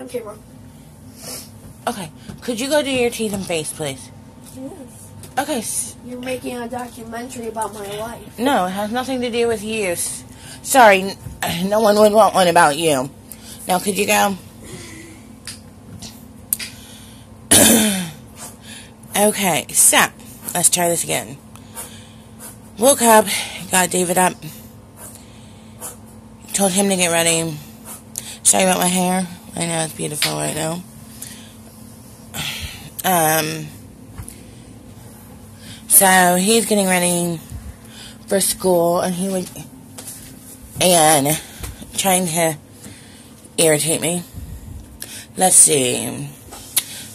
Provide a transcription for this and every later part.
on camera. Okay. Could you go do your teeth and face, please? Yes. Okay. You're making a documentary about my life. No, it has nothing to do with you. Sorry, uh, no one would want one about you. Now, could you go? okay, so let's try this again. Woke up, got David up, told him to get ready. Sorry about my hair. I know it's beautiful right now. Um, so he's getting ready for school, and he was and trying to irritate me. Let's see.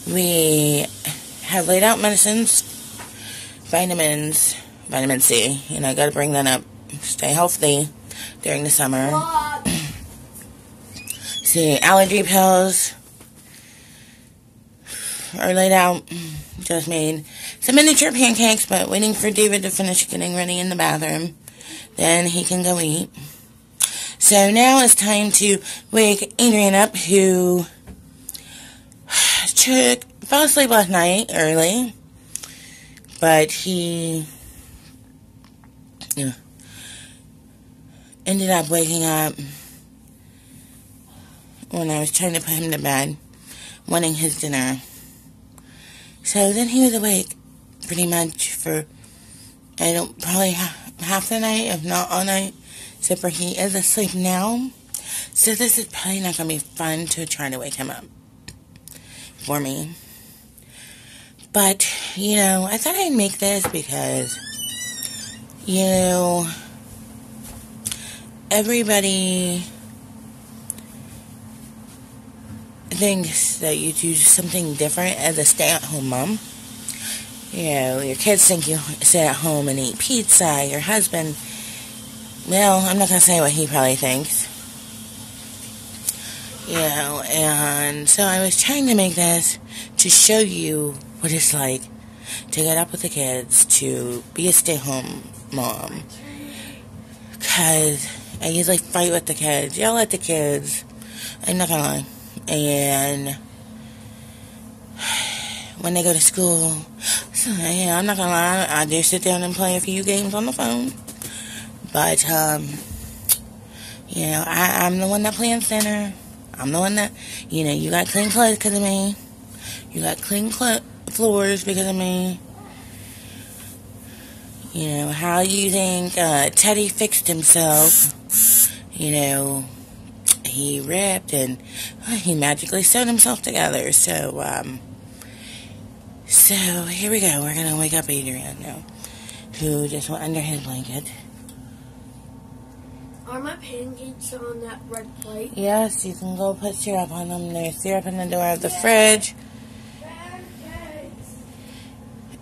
We have laid out medicines, vitamins, vitamin C. Know, I got to bring that up. Stay healthy during the summer. See, allergy pills are laid out. Just made some miniature pancakes, but waiting for David to finish getting ready in the bathroom. Then he can go eat. So now it's time to wake Adrian up, who took fell asleep last night early, but he yeah, ended up waking up when I was trying to put him to bed, wanting his dinner. So then he was awake pretty much for I don't probably ha- half the night, if not all night. Except for he is asleep now. So this is probably not gonna be fun to try to wake him up for me. But, you know, I thought I'd make this because you know everybody thinks that you do something different as a stay at home mom. You know, your kids think you sit at home and eat pizza. Your husband, well, I'm not going to say what he probably thinks. You know, and so I was trying to make this to show you what it's like to get up with the kids, to be a stay at home mom. Because I usually fight with the kids, yell at the kids. I'm not to lie. And when they go to school, so, yeah, I'm not gonna lie, I do sit down and play a few games on the phone. But, um, you know, I, I'm the one that plans center. I'm the one that, you know, you got clean clothes because of me. You got clean cl- floors because of me. You know, how you think uh, Teddy fixed himself? You know, he ripped and uh, he magically sewed himself together. So, um, so here we go. We're gonna wake up Adrian now, who just went under his blanket. Are my pancakes on that red plate? Yes, you can go put syrup on them. There's syrup in the door of the fridge. Pancakes.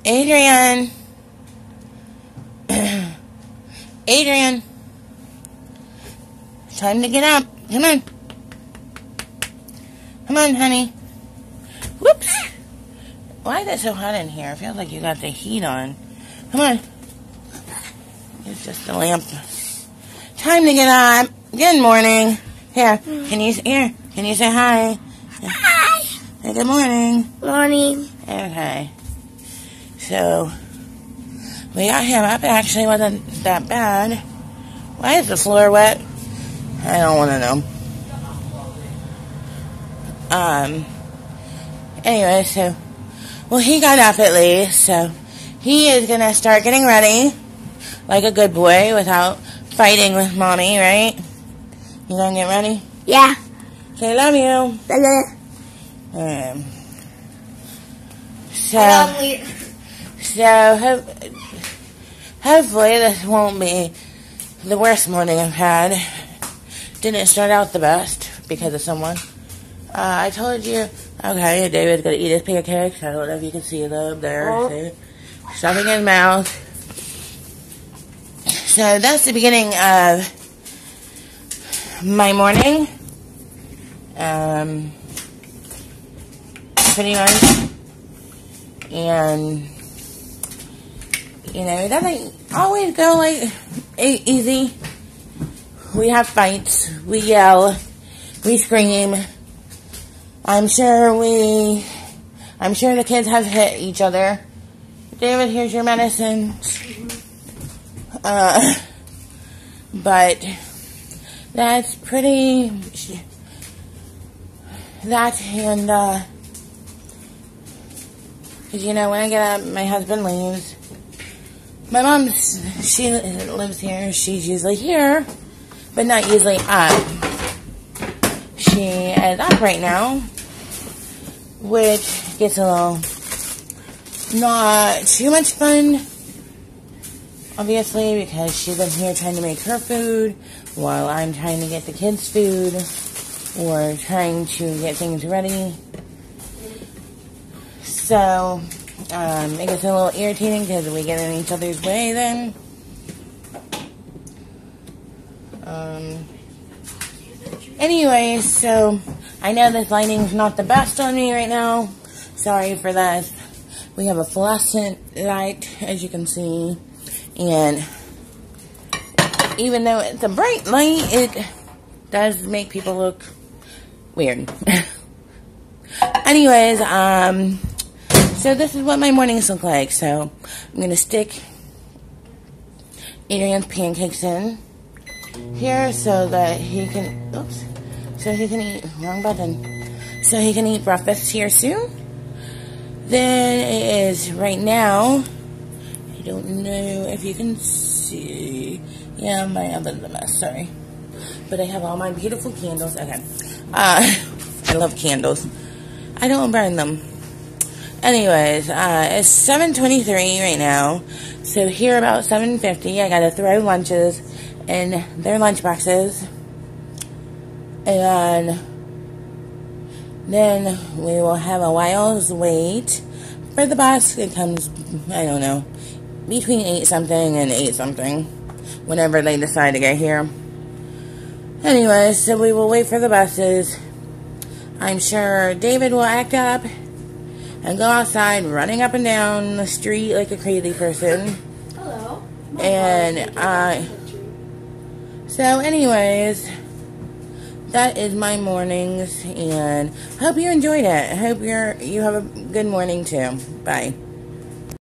Adrian! Adrian! Time to get up. Come on. Come on, honey. Whoops! Why is it so hot in here? It feels like you got the heat on. Come on. It's just the lamp. Time to get up. Good morning. Here, can you here? Can you say hi? Hi. Say good morning. Morning. Okay. So, we got him up. It actually wasn't that bad. Why is the floor wet? I don't want to know. Um, anyway, so, well, he got up at least, so he is going to start getting ready like a good boy without fighting with mommy, right? You going to get ready? Yeah. Say, love you. Hello. Um, so, So, ho- hopefully, this won't be the worst morning I've had. Didn't start out the best because of someone. Uh, I told you, okay, David's gonna eat his pancakes. I don't know if you can see them there. Oh. Stuffing his mouth. So, that's the beginning of my morning. Um, pretty much and you know it doesn't always go like easy. We have fights, we yell, we scream, I'm sure we, I'm sure the kids have hit each other. David, here's your medicine. Uh, but that's pretty, that and, uh, cause you know, when I get up, my husband leaves. My mom's, she lives here, she's usually here, but not usually up. She is up right now, which gets a little not too much fun, obviously, because she's in here trying to make her food while I'm trying to get the kids' food or trying to get things ready. So, um, it gets a little irritating because we get in each other's way then. Um, anyway, so I know this lighting's not the best on me right now. Sorry for that. We have a fluorescent light, as you can see, and even though it's a bright light, it does make people look weird. Anyways, um, so this is what my mornings look like. So I'm gonna stick Adrian's pancakes in here so that he can, oops, so he can eat, wrong button, so he can eat breakfast here soon. Then it is right now, I don't know if you can see, yeah, my oven's a mess, sorry. But I have all my beautiful candles, okay. Uh, I love candles. I don't burn them. Anyways, uh, it's 7.23 right now. So here about 7.50, I gotta throw lunches in their lunch boxes. And then we will have a while's wait for the bus. It comes, I don't know, between 8 something and 8 something. Whenever they decide to get here. Anyways, so we will wait for the buses. I'm sure David will act up and go outside running up and down the street like a crazy person. Hello. And, uh, so anyways, that is my mornings and hope you enjoyed it. Hope you're, you have a good morning too. Bye.